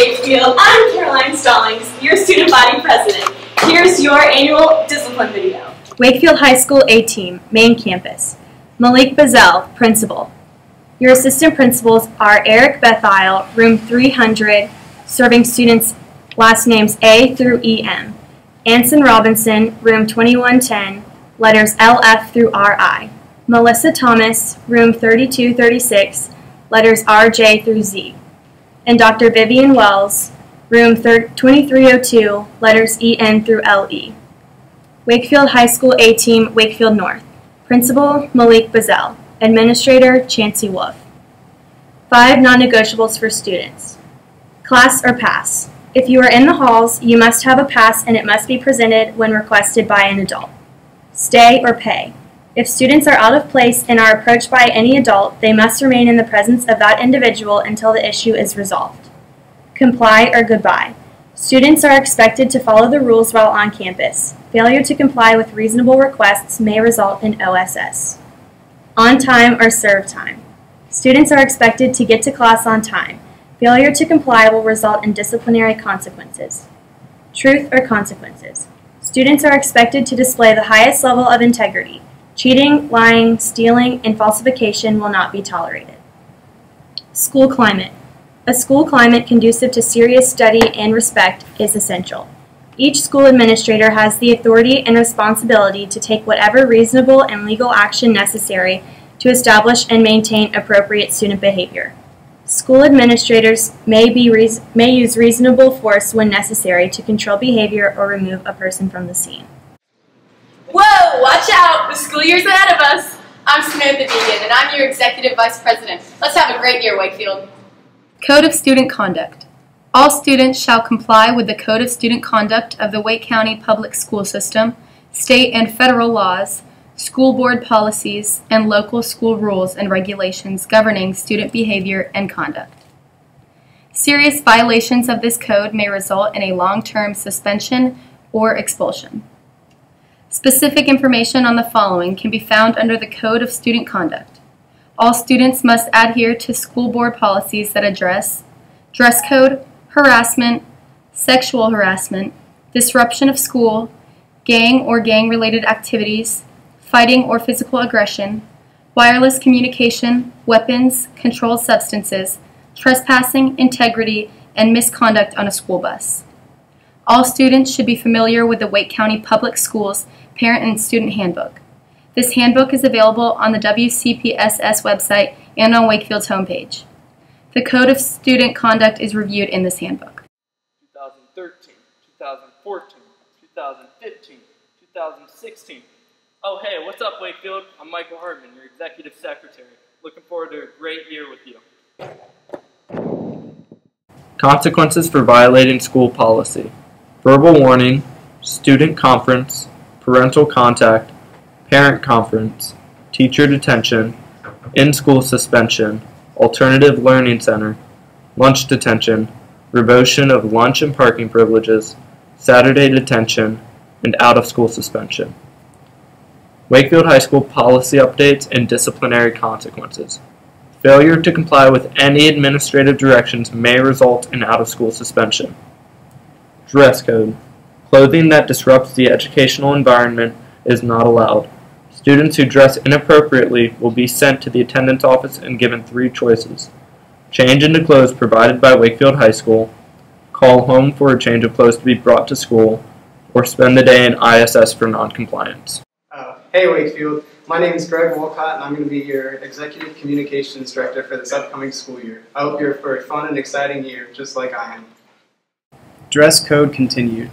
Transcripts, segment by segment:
Wakefield. I'm Caroline Stallings, your student body president. Here's your annual discipline video. Wakefield High School A Team, main campus. Malik Bazell, principal. Your assistant principals are Eric Bethisle, room 300, serving students last names A through EM. Anson Robinson, room 2110, letters LF through RI. Melissa Thomas, room 3236, letters RJ through Z. And Dr. Vivian Wells, room 2302, letters EN through LE. Wakefield High School A Team, Wakefield North. Principal, Malik Bazell. Administrator, Chancey Wolf. Five non-negotiables for students. Class or pass. If you are in the halls, you must have a pass and it must be presented when requested by an adult. Stay or pay. If students are out of place and are approached by any adult, they must remain in the presence of that individual until the issue is resolved. Comply or goodbye. Students are expected to follow the rules while on campus. Failure to comply with reasonable requests may result in OSS. On time or serve time. Students are expected to get to class on time. Failure to comply will result in disciplinary consequences. Truth or consequences. Students are expected to display the highest level of integrity. Cheating, lying, stealing, and falsification will not be tolerated. School climate. A school climate conducive to serious study and respect is essential. Each school administrator has the authority and responsibility to take whatever reasonable and legal action necessary to establish and maintain appropriate student behavior. School administrators may, be may use reasonable force when necessary to control behavior or remove a person from the scene. Whoa, watch out! The school year's ahead of us. I'm Samantha Deegan, and I'm your Executive Vice President. Let's have a great year, Wakefield. Code of Student Conduct. All students shall comply with the Code of Student Conduct of the Wake County Public School System, state and federal laws, school board policies, and local school rules and regulations governing student behavior and conduct. Serious violations of this code may result in a long-term suspension or expulsion. Specific information on the following can be found under the Code of Student Conduct. All students must adhere to school board policies that address dress code, harassment, sexual harassment, disruption of school, gang or gang-related activities, fighting or physical aggression, wireless communication, weapons, controlled substances, trespassing, integrity, and misconduct on a school bus. All students should be familiar with the Wake County Public Schools Parent and Student Handbook. This handbook is available on the WCPSS website and on Wakefield's homepage. The Code of Student Conduct is reviewed in this handbook. 2013, 2014, 2015, 2016. Oh, hey, what's up, Wakefield? I'm Michael Hartman, your Executive Secretary. Looking forward to a great year with you. Consequences for violating school policy. Verbal warning, student conference, parental contact, parent conference, teacher detention, in-school suspension, alternative learning center, lunch detention, revocation of lunch and parking privileges, Saturday detention, and out-of-school suspension. Wakefield High School policy updates and disciplinary consequences. Failure to comply with any administrative directions may result in out-of-school suspension. Dress code. Clothing that disrupts the educational environment is not allowed. Students who dress inappropriately will be sent to the attendance office and given three choices. Change into clothes provided by Wakefield High School, call home for a change of clothes to be brought to school, or spend the day in ISS for noncompliance. Uh, hey Wakefield, my name is Greg Walcott and I'm going to be your Executive Communications Director for this upcoming school year. I hope you're for a fun and exciting year, just like I am. Dress code continued.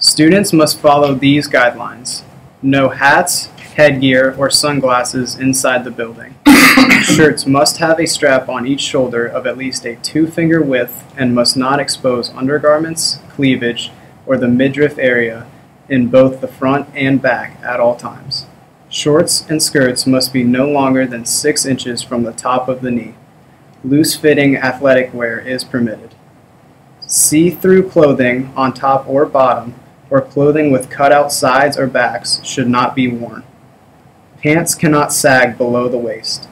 Students must follow these guidelines. No hats, headgear, or sunglasses inside the building. Shirts must have a strap on each shoulder of at least a two-finger width and must not expose undergarments, cleavage, or the midriff area in both the front and back at all times. Shorts and skirts must be no longer than 6 inches from the top of the knee. Loose-fitting athletic wear is permitted. See-through clothing on top or bottom or clothing with cutout sides or backs should not be worn. Pants cannot sag below the waist.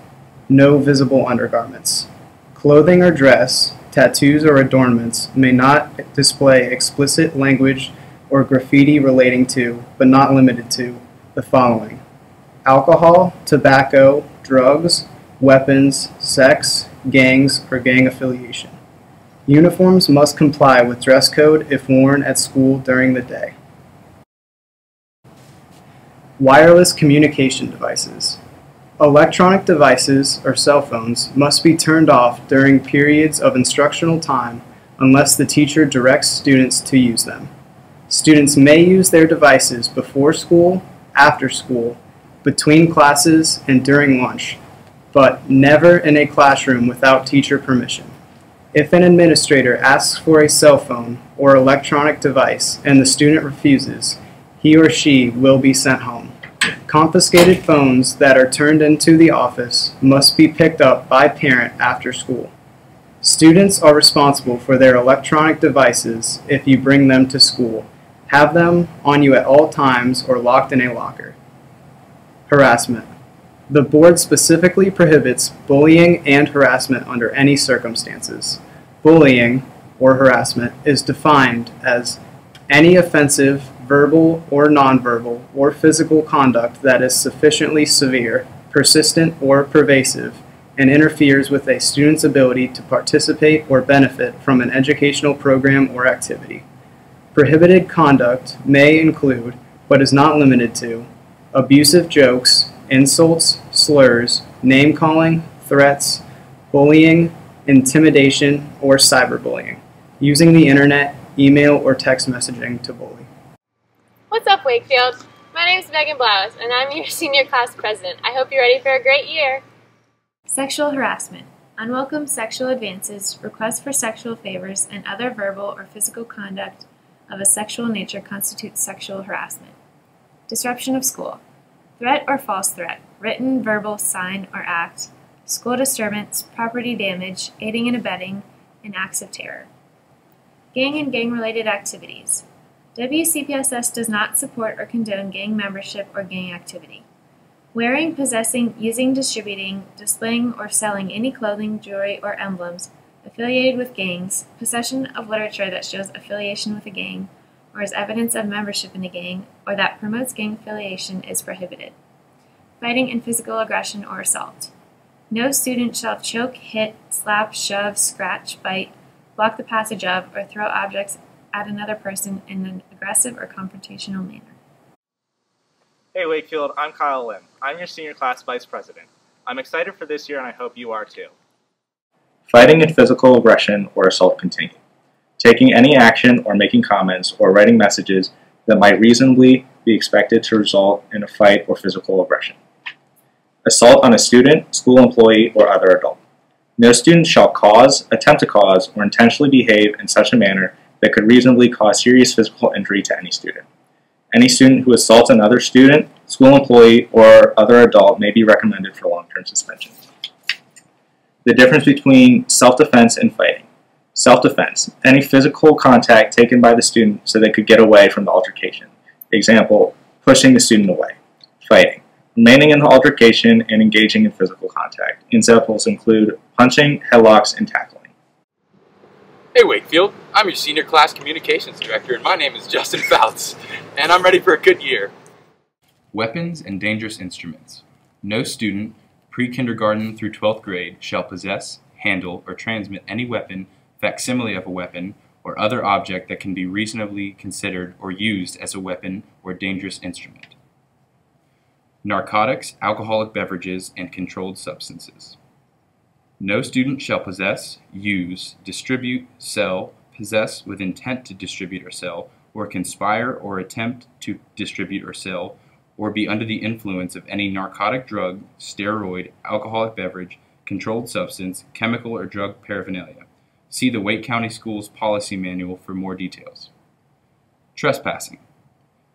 No visible undergarments. Clothing or dress, tattoos, or adornments may not display explicit language or graffiti relating to, but not limited to, the following alcohol, tobacco, drugs, weapons, sex, gangs, or gang affiliation. Uniforms must comply with dress code if worn at school during the day. Wireless communication devices. Electronic devices or cell phones must be turned off during periods of instructional time unless the teacher directs students to use them. Students may use their devices before school, after school, between classes, and during lunch, but never in a classroom without teacher permission. If an administrator asks for a cell phone or electronic device and the student refuses, he or she will be sent home. Confiscated phones that are turned into the office must be picked up by parent after school. Students are responsible for their electronic devices if you bring them to school. Have them on you at all times or locked in a locker. Harassment. The board specifically prohibits bullying and harassment under any circumstances. Bullying, or harassment, is defined as any offensive, verbal or nonverbal, or physical conduct that is sufficiently severe, persistent, or pervasive, and interferes with a student's ability to participate or benefit from an educational program or activity. Prohibited conduct may include, but is not limited to, abusive jokes, insults, slurs, name calling, threats, bullying, intimidation, or cyberbullying, using the internet, email, or text messaging to bully. What's up, Wakefield? My name is Megan Blauss, and I'm your senior class president. I hope you're ready for a great year. Sexual harassment. Unwelcome sexual advances, requests for sexual favors, and other verbal or physical conduct of a sexual nature constitutes sexual harassment. Disruption of school. Threat or false threat, written, verbal, sign, or act, school disturbance, property damage, aiding and abetting, and acts of terror. Gang and gang related activities. WCPSS does not support or condone gang membership or gang activity. Wearing, possessing, using, distributing, displaying, or selling any clothing, jewelry, or emblems affiliated with gangs, possession of literature that shows affiliation with a gang, or is evidence of membership in a gang, or that promotes gang affiliation is prohibited. Fighting and physical aggression or assault. No student shall choke, hit, slap, shove, scratch, bite, block the passage of, or throw objects at another person in an aggressive or confrontational manner. Hey Wakefield, I'm Kyle Lim. I'm your senior class vice president. I'm excited for this year and I hope you are too. Fighting and physical aggression or assault continue taking any action or making comments or writing messages that might reasonably be expected to result in a fight or physical aggression. Assault on a student, school employee, or other adult. No student shall cause, attempt to cause, or intentionally behave in such a manner that could reasonably cause serious physical injury to any student. Any student who assaults another student, school employee, or other adult may be recommended for long-term suspension. The difference between self-defense and fighting. Self-defense, any physical contact taken by the student so they could get away from the altercation. Example, pushing the student away. Fighting, remaining in the altercation and engaging in physical contact. Examples include punching, headlocks, and tackling. Hey Wakefield, I'm your senior class communications director and my name is Justin Fouts, and I'm ready for a good year. Weapons and dangerous instruments. No student, pre-kindergarten through 12th grade, shall possess, handle, or transmit any weapon facsimile of a weapon, or other object that can be reasonably considered or used as a weapon or dangerous instrument. Narcotics, alcoholic beverages, and controlled substances. No student shall possess, use, distribute, sell, possess with intent to distribute or sell, or conspire or attempt to distribute or sell, or be under the influence of any narcotic drug, steroid, alcoholic beverage, controlled substance, chemical or drug paraphernalia See the Wake County Schools Policy Manual for more details. Trespassing.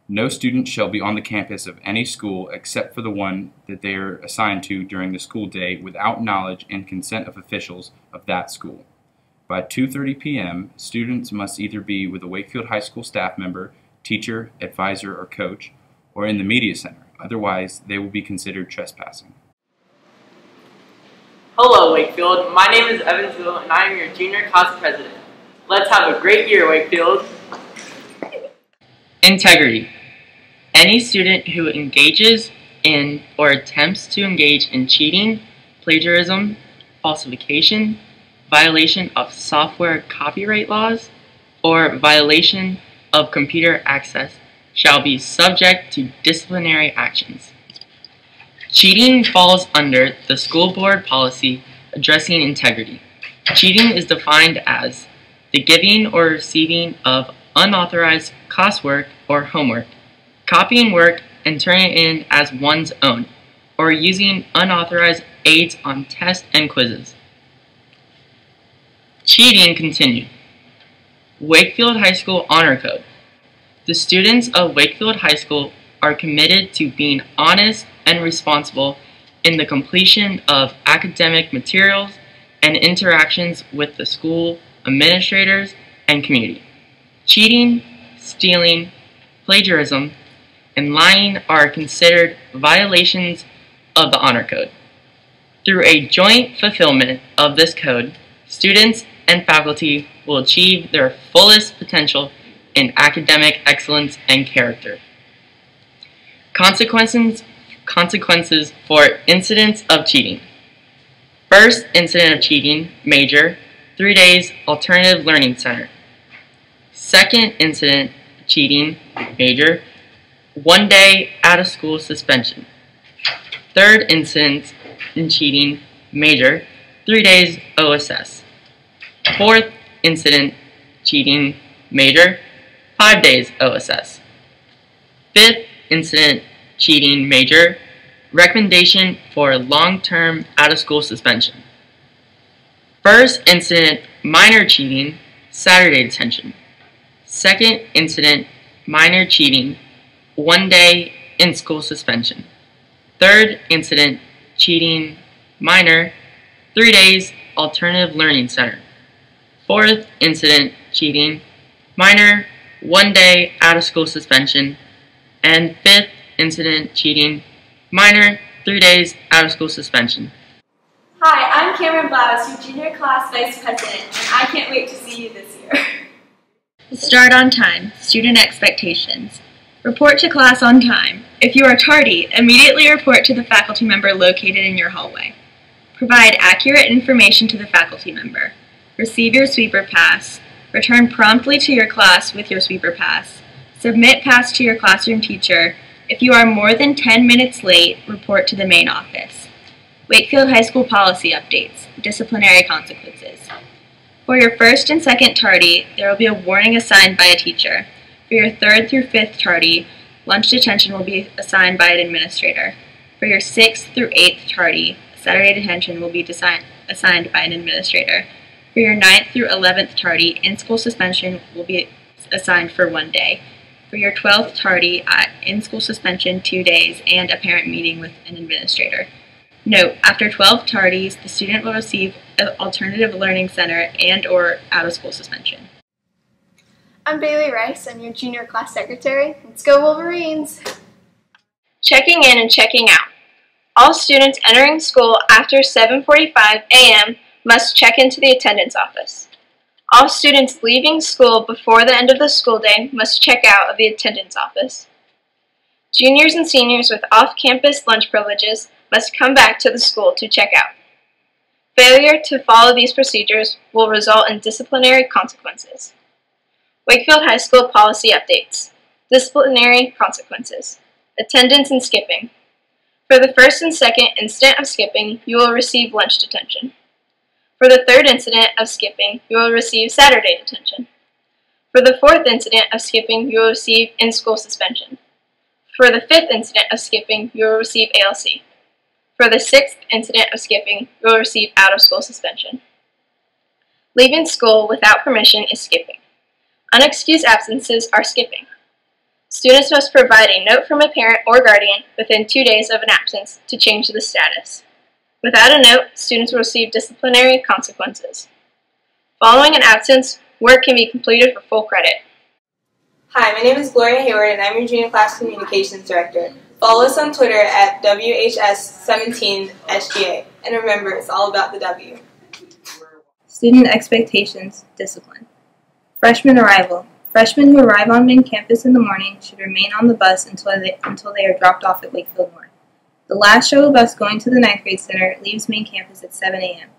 No student shall be on the campus of any school except for the one that they are assigned to during the school day without knowledge and consent of officials of that school. By 2:30 p.m., students must either be with a Wakefield High School staff member, teacher, advisor, or coach, or in the media center. Otherwise, they will be considered trespassing. Hello, Wakefield. My name is Evan Zul, and I am your junior class president. Let's have a great year, Wakefield. Integrity. Any student who engages in or attempts to engage in cheating, plagiarism, falsification, violation of software copyright laws, or violation of computer access shall be subject to disciplinary actions. Cheating falls under the school board policy addressing integrity. Cheating is defined as the giving or receiving of unauthorized classwork or homework, copying work and turning it in as one's own, or using unauthorized aids on tests and quizzes. Cheating continued. Wakefield High School Honor Code. The students of Wakefield High School are committed to being honest and responsible in the completion of academic materials and interactions with the school administrators and community. Cheating, stealing, plagiarism, and lying are considered violations of the Honor Code. Through a joint fulfillment of this code, students and faculty will achieve their fullest potential in academic excellence and character. Consequences, consequences for incidents of cheating. First incident of cheating, major, three days, alternative learning center. Second incident, cheating, major, one day out of school suspension. Third incident in cheating, major, three days OSS. Fourth incident, cheating, major, five days OSS. Fifth incident, cheating, major, recommendation for long-term out-of-school suspension. First incident, minor cheating, Saturday detention. Second incident, minor cheating, one day in-school suspension. Third incident, cheating, minor, three days, alternative learning center. Fourth incident, cheating, minor, one day out-of-school suspension. And fifth incident, cheating, minor, three days out-of-school suspension. Hi, I'm Cameron Blouse, your junior class vice president, and I can't wait to see you this year. Start on time. Student expectations. Report to class on time. If you are tardy, immediately report to the faculty member located in your hallway. Provide accurate information to the faculty member. Receive your sweeper pass. Return promptly to your class with your sweeper pass. Submit pass to your classroom teacher. If you are more than 10 minutes late, report to the main office. Wakefield High School policy updates. Disciplinary consequences. For your first and second tardy, there will be a warning assigned by a teacher. For your third through fifth tardy, lunch detention will be assigned by an administrator. For your sixth through eighth tardy, Saturday detention will be assigned by an administrator. For your ninth through eleventh tardy, in-school suspension will be assigned for one day. For your twelfth tardy, uh, in-school suspension two days and a parent meeting with an administrator. Note, after 12 tardies, the student will receive an alternative learning center and or out-of-school suspension. I'm Bailey Rice. I'm your junior class secretary. Let's go Wolverines! Checking in and checking out. All students entering school after 7.45 a.m. must check into the attendance office. All students leaving school before the end of the school day must check out of the attendance office. Juniors and seniors with off-campus lunch privileges must come back to the school to check out. Failure to follow these procedures will result in disciplinary consequences. Wakefield High School policy updates. Disciplinary consequences. Attendance and skipping. For the first and second incident of skipping, you will receive lunch detention. For the third incident of skipping, you will receive Saturday detention. For the fourth incident of skipping, you will receive in-school suspension. For the fifth incident of skipping, you will receive ALC. For the sixth incident of skipping, you will receive out-of-school suspension. Leaving school without permission is skipping. Unexcused absences are skipping. Students must provide a note from a parent or guardian within two days of an absence to change the status. Without a note, students will receive disciplinary consequences. Following an absence, work can be completed for full credit. Hi, my name is Gloria Hayward and I'm your junior class communications director. Follow us on Twitter at WHS17SGA. And remember, it's all about the W. Student expectations, discipline. Freshman arrival. Freshmen who arrive on main campus in the morning should remain on the bus until they, until they are dropped off at Wakefield North. The last shuttle bus going to the ninth grade center leaves main campus at 7 a.m.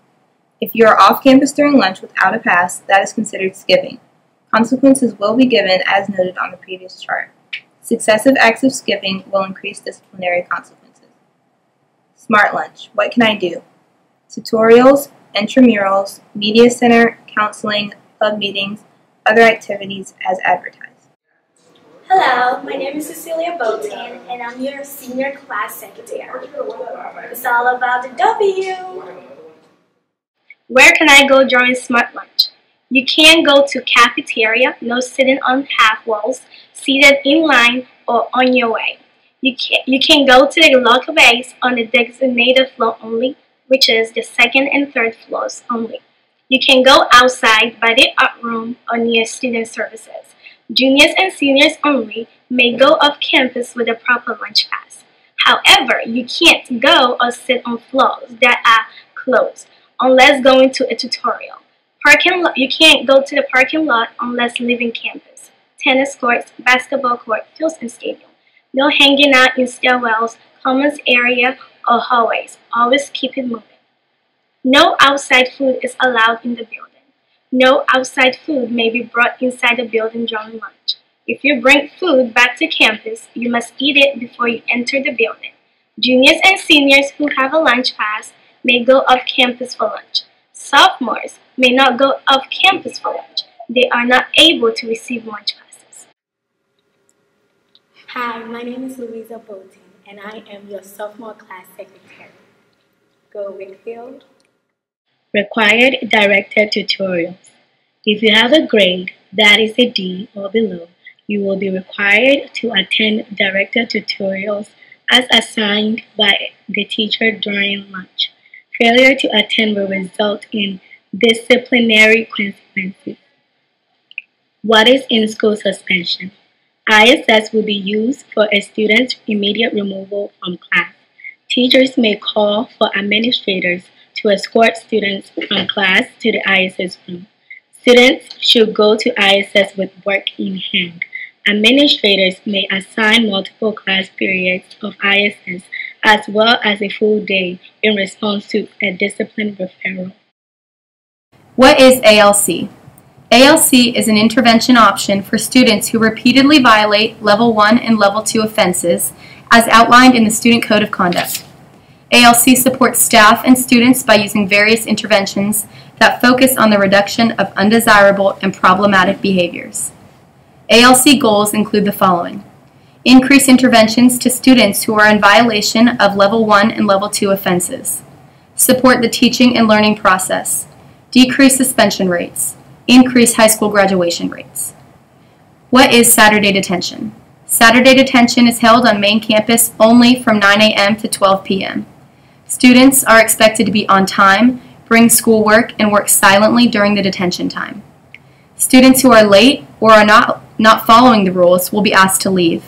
If you are off campus during lunch without a pass, that is considered skipping. Consequences will be given as noted on the previous chart. Successive acts of skipping will increase disciplinary consequences. Smart Lunch. What can I do? Tutorials, intramurals, media center, counseling, club meetings, other activities as advertised. Hello, my name is Cecilia Botan, and I'm your senior class secretary. It's all about the W. Where can I go during Smart Lunch? You can go to cafeteria, no sitting on half walls, seated in line or on your way. You can, you can go to the local base on the designated floor only, which is the second and third floors only. You can go outside by the art room or near student services. Juniors and seniors only may go off campus with a proper lunch pass. However, you can't go or sit on floors that are closed unless going to a tutorial. Parking you can't go to the parking lot unless leaving campus. Tennis courts, basketball court, fields and stadium. No hanging out in stairwells, commons area, or hallways. Always keep it moving. No outside food is allowed in the building. No outside food may be brought inside the building during lunch. If you bring food back to campus, you must eat it before you enter the building. Juniors and seniors who have a lunch pass may go off campus for lunch. Sophomores may not go off campus for lunch. They are not able to receive lunch passes. Hi, my name is Louisa Bolton, and I am your sophomore class secretary. Go Wakefield. Required directed tutorials. If you have a grade that is a D or below, you will be required to attend directed tutorials as assigned by the teacher during lunch. Failure to attend will result in disciplinary consequences. What is in-school suspension? ISS will be used for a student's immediate removal from class. Teachers may call for administrators to escort students from class to the ISS room. Students should go to ISS with work in hand. Administrators may assign multiple class periods of ISS as well as a full day in response to a discipline referral. What is ALC? ALC is an intervention option for students who repeatedly violate Level 1 and Level 2 offenses as outlined in the Student Code of Conduct. ALC supports staff and students by using various interventions that focus on the reduction of undesirable and problematic behaviors. ALC goals include the following. Increase interventions to students who are in violation of Level 1 and Level 2 offenses. Support the teaching and learning process. Decrease suspension rates. Increase high school graduation rates. What is Saturday detention? Saturday detention is held on main campus only from 9 a.m. to 12 p.m. Students are expected to be on time, bring schoolwork, and work silently during the detention time. Students who are late or are not, not following the rules will be asked to leave.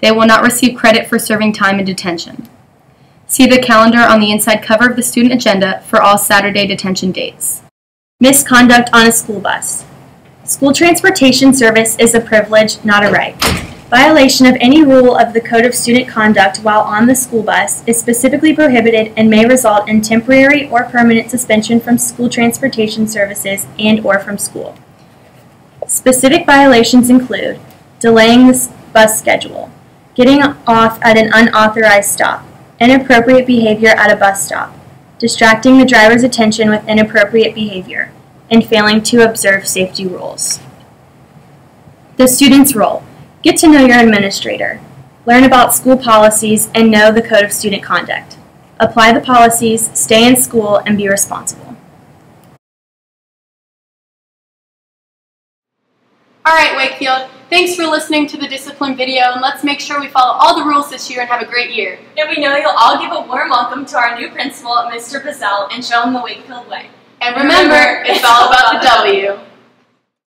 They will not receive credit for serving time in detention. See the calendar on the inside cover of the student agenda for all Saturday detention dates. Misconduct on a school bus. School transportation service is a privilege, not a right. Violation of any rule of the Code of Student Conduct while on the school bus is specifically prohibited and may result in temporary or permanent suspension from school transportation services and or from school. Specific violations include delaying the bus schedule, getting off at an unauthorized stop, inappropriate behavior at a bus stop, distracting the driver's attention with inappropriate behavior, and failing to observe safety rules. The student's role. Get to know your administrator. Learn about school policies and know the Code of Student Conduct. Apply the policies, stay in school, and be responsible. All right, Wakefield. Thanks for listening to the discipline video, and let's make sure we follow all the rules this year and have a great year. And we know you'll all give a warm welcome to our new principal, Mr. Bazell, and show him the Wakefield way. And remember, it's all about the W.